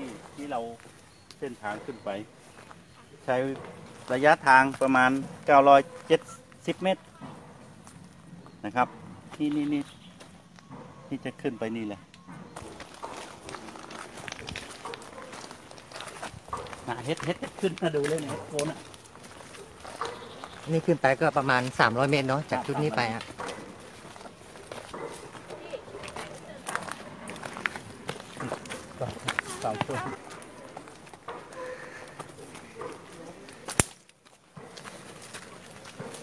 ที่ที่เราเส้นทางขึ้นไป ใช้ระยะทางประมาณ 970 เมตรนะครับ ที่นี่นี่ที่จะขึ้นไปนี่แหละอะเฮ็ดเฮ็ดขึ้นมาดูเลยเนี่ยเฮ็ดโคนอะ นี่ขึ้นไปก็ประมาณ 300 เมตรเนาะจากจุดนี้ไปอะ สองตัว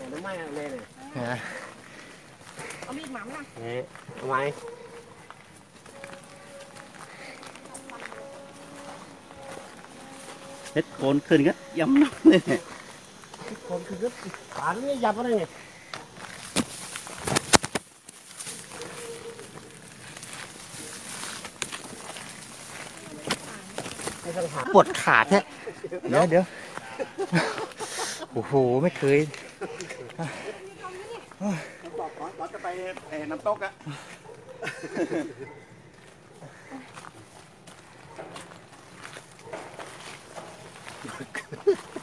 หรือไม่อะเลยเนี่ยนะเอามีดหมาไหมล่ะเอ๊ะทำไมเฮ็ดโคนขึ้นก็ย้ำนักเลยเนี่ยคนคือก็ขาเรื่ยยับอะไรเนี่ย ปวดขาแท้เดี๋ยวเดี๋ยวโอ้โห ไม่เคยบอกก่อนก่อนจะไปเอ่อน้ำตกอะ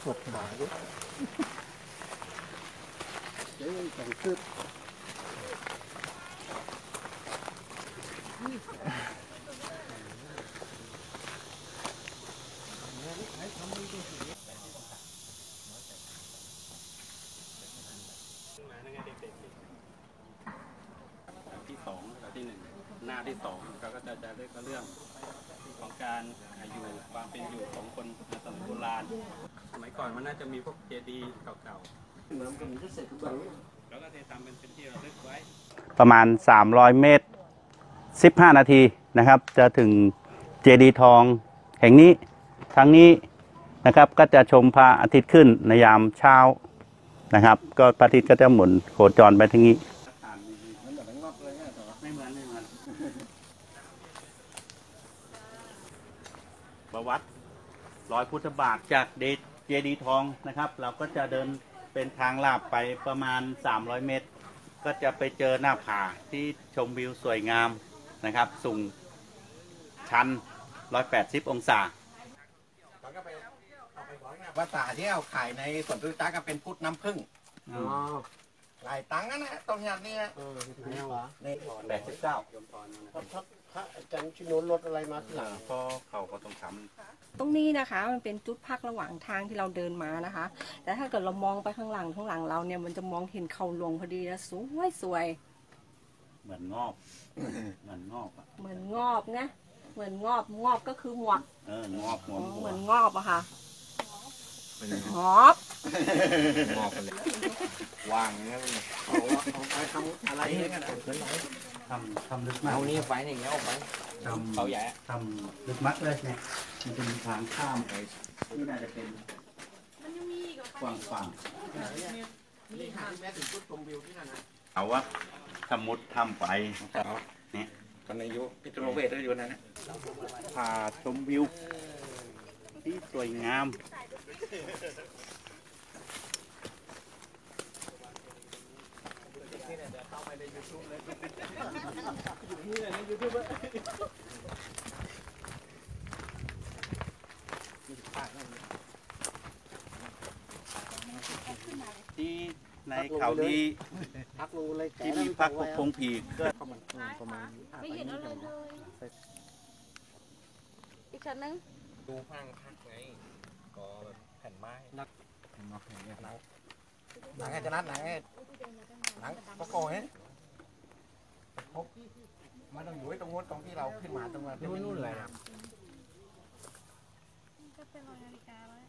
ปวดขาด้วยเดี๋ยวแข่งคืบ ที่สองกับที่หนึ่งหน้าที่สองก็จะจะเรียกว่าเรื่องของการอยู่ความเป็นอยู่ของคนในสมัยโบราณสมัยก่อนมันน่าจะมีพวกเจดีย์เก่าๆเหมือนกับมันจะเสร็จทุกวันแล้วก็จะทำเป็นเป็นที่ระลึกไว้ ประมาณ 300 เมตร 15 นาทีนะครับ จะถึงเจดีย์ทองแห่งนี้ทางนี้ นะครับก็จะชมพระอาทิตย์ขึ้นในยามเช้านะครับ ก็พระอาทิตย์ก็จะหมุนโคจรไปทางนี้มันแบบงอกเลยเนี่ยแต่ว่าไม่เหมือนไม่เหมือนประวัติร้อยพุทธบาทจากเดชเจดีทองนะครับ เราก็จะเดินเป็นทางลาบไปประมาณ 300 เมตร ก็จะไปเจอหน้าผาที่ชมวิวสวยงามนะครับ สูงชัน 180 องศา ว่าตาที่เอาขายในสวนตุลิตาก็เป็นพุทธน้ำผึ้งอ๋อหลายตังค์นะนะตรงนี้เนี่ยเออไหนวะนี่89พระพระพระอาจารย์ชิโนรถอะไรมาทีหลังพอเขาก็ต้องทตรงนี้นะคะ มันเป็นจุดพักระหว่างทางที่เราเดินมานะคะ แต่ถ้าเกิดเรามองไปข้างหลังข้างหลังเราเนี่ยมันจะมองเห็นเขาหลวงพอดีนะสวยสวยำเหมือนงอบ เหมือนงอบอะเหมือนงอบนะเหมือนงอบงอบก็คือหมวกเอองอบหัวอ๋อหัเหวมือนงอบอะค่ะ หอบวางอย่างเงี้ยเลยเอาเอาไปทำอะไรเนี่ยกันนะทำทำลึกมากเอานี่ไฟอย่างเงี้ยเอาไปทำเขาใหญ่ทำลึกมัดเลยเนี่ยมันจะมีทางข้ามไปนี่น่าจะเป็นกว้างฝั่งนี่หาที่แม่ถึงจุดชมวิวที่นั่นนะเอาว่าสมมุดทำไปตอนอายุพิจโรเวทก็อยู่นั่นนะพาชมวิวที่สวยงาม ที่ในเขานี้พักลงเลยที่มีพักปกพงผีก็ประมาณประมาณไม่เห็นอะไรเลยอีกชั้นนึงดูพังพักไงก็แผ่นไม้นักหนังหนังไงจะนัดหนังไงหนังก็โกงฮะพบมันต้องอยู่ไว้ตรงนู้นตรงที่เราขึ้นมาตรงนั้นนู่นเลยนะก็เป็นรอยนาฬิกาไว้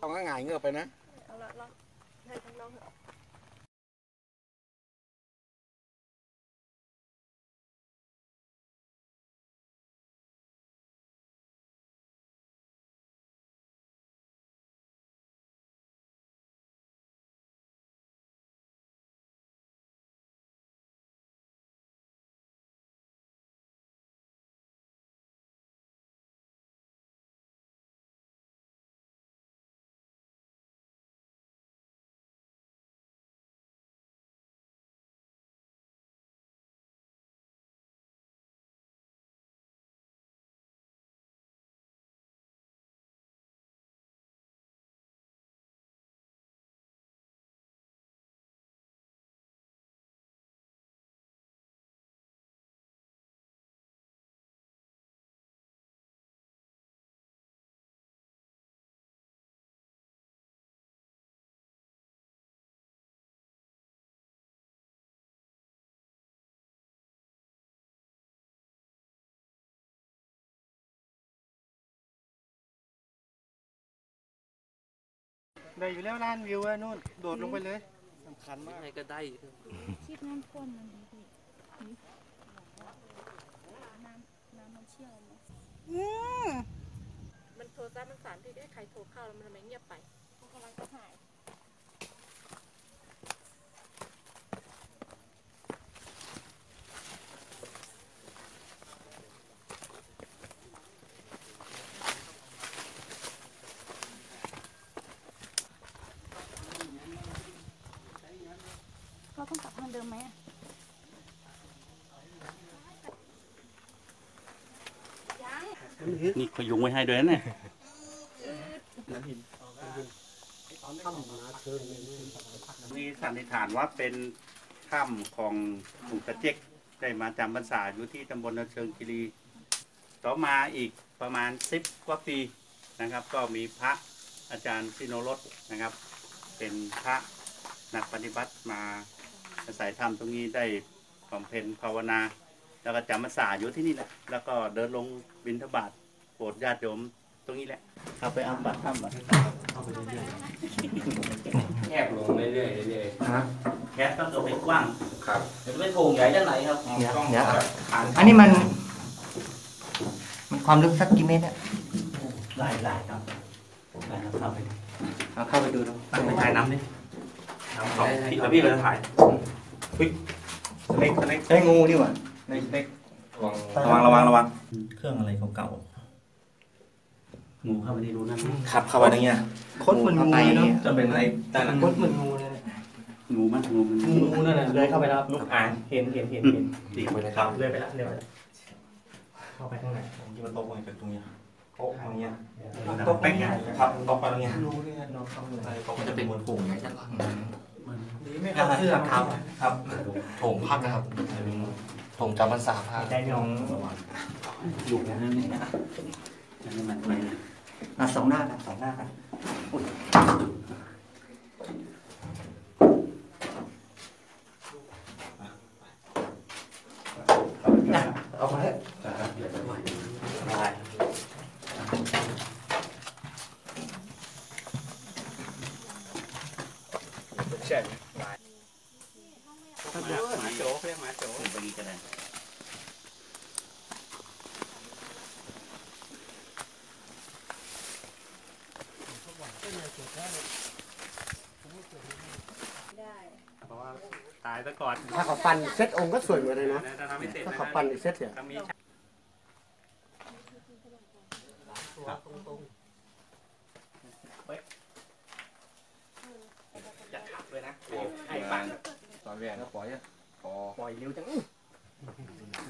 ต้องง่ายเงือบไปนะเอาละเราให้ทางน้อง ได้อยู่แล้วล้านวิวอะนู่น โดดลงไปเลยสำคัญมากชีพน้ำข้นมันดีพี่น้ำน้ำมันเชี่ยวไหมมันโทรศัพท์มันสารที่ได้ใครโทรเข้าแล้วมันทำไมเงียบไป เขากำลังจะหาย เราต้องกลับทางเดิมไหมอะนี่พยุงไว้ให้ด้วยนะเนี่ยถ้ำนาเชิงนี่มีสันนิษฐานว่าเป็นถ้ำของหลวงตาเจ๊กได้มาจำพรรษาอยู่ที่ตำบลนาเชิงคีรีต่อมาอีกประมาณสิบกว่าปีนะครับ ก็มีพระอาจารย์ซิโนรสนะครับ เป็นพระนักปฏิบัติมา อาศัยธรรมตรงนี้ได้บำเพ็ญภาวนา แล้วก็จำพรรษาอยู่ที่นี่แหละ แล้วก็เดินลงบิณฑบาตโปรดญาติโยมตรงนี้แหละเข้าไปเอาบัตรถ้ำบัตรแคบลงเรื่อยๆเรื่อยแคสต้องตัวเป็นกว้างๆครับเดี๋ยวเป็นโถงใหญ่ด้านไหนครับเดี๋ยวเดี๋ยวอะอันนี้มัน มันความลึกสักกี่เมตรเนี่ยหลายหลายครับหลายครับเข้าไปเอาเข้าไปดูดูไปถ่ายน้ำดิ น้ำของพี่แล้วพี่ก็จะถ่ายสเล็กสเล็กไอ้งูนี่หว่าในเล็กระวังระวังระวังเครื่องอะไรเก่าๆงูเข้าไปในรูนั่นขับเข้าไปอย่างเงี้ยคดเหมือนงูเลยเนาะจะเป็นอะไรแต่ละคดเหมือนงูเลยงูมันงูมันงูนั่นแหละเลยเข้าไปแล้วลูกอ่างเห็นเห็นเห็นเห็นตีไปเลยครับเลยไปแล้วเลยไปแล้วเข้าไปข้างในผมคิดว่าโต๊ะมันเป็นตรงนี้ โต๊ะอย่างเงี้ยตกแป๊กเนี่ยครับโต๊ะไปตรงเงี้ยรู้เนี่ยน้องเข้าไปโต๊ะมันจะเป็นเหมือนโป่งใหญ่จังไม่เอาเสื้อครับครับโถงพักนะครับโถงจำพรรษาพักใจน้องอยู่ในนั้นนี่นะนั่นมันไปอะสองหน้ากันสองหน้ากันเอาไปเถอะ ใช่หมาโจ้เรียกหมาโจ้ไปกี่กันเลยได้เพราะว่าตายซะก่อนถ้าเขาปั่นเซตองค์ก็สวยเหมือนเลยนะ ถ้าทำไม่เสร็จถ้านะเขาปั่นอีกเซตเนี่ยถ้ามีจะขับเลยนะ ไอ้ปังตอนแรกก็ปล่อยอะพอปล่อยเร็วจัง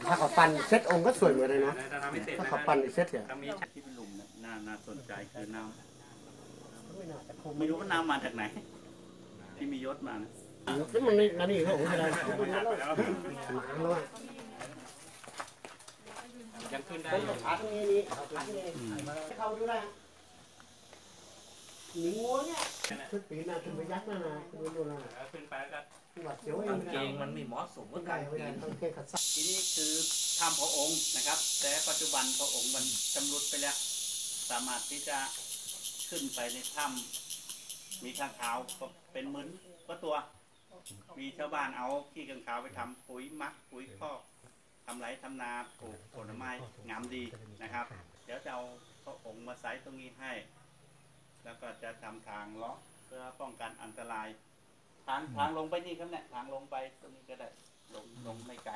ถ้าเขาปั่นเซตองค์ก็สวยเหมือนเลยนะ ถ้าทำไม่เสร็จถ้านะเขาปั่นอีกเซตเนี่ยถ้ามีที่เป็นหลุมเนี่ยน่าน่าสนใจคือน้ำไม่รู้ว่าน้ำมาจากไหน ที่มียศมานะแล้วมันนี่นั่นนี่เขาไม่ได้ไม่ได้แล้วหมาแล้วยังขึ้นได้เป็นขาตรงนี้นี่ขาตรงนี้เข้าดูได้ หนูเนี่ยขึ้นปีน่ะขึ้นไปยักษ์น่ะนะขึ้นไปดูนะขึ้นไปก็หวัดเสียวกางไม่เกได้งมันไม่เหมาะสมไม่กับได้การไม่ได้กินต้องแค่ขัดสักที่นี่คือถ้ำพระองค์นะครับ แต่ปัจจุบันพระองค์มันชำรุดไปแล้ว สามารถที่จะขึ้นไปในถ้ำมีข้างขาวก็เป็นหมือนก็ตัว มีชาวบ้านเอาขี้ข้างขาวไปทำปุ๋ยหมักปุ๋ยคอกทำไรทำนาปลูกผลไม้งามดีนะครับ เดี๋ยวจะเอาพระองค์มาใส่ตรงนี้ให้ แล้วก็จะทำทางเลาะเพื่อป้องกันอันตราย ทางทางลงไปนี่ครับเนี่ยทางลงไปตรงนี้ก็ได้ลงลงไม่ไกล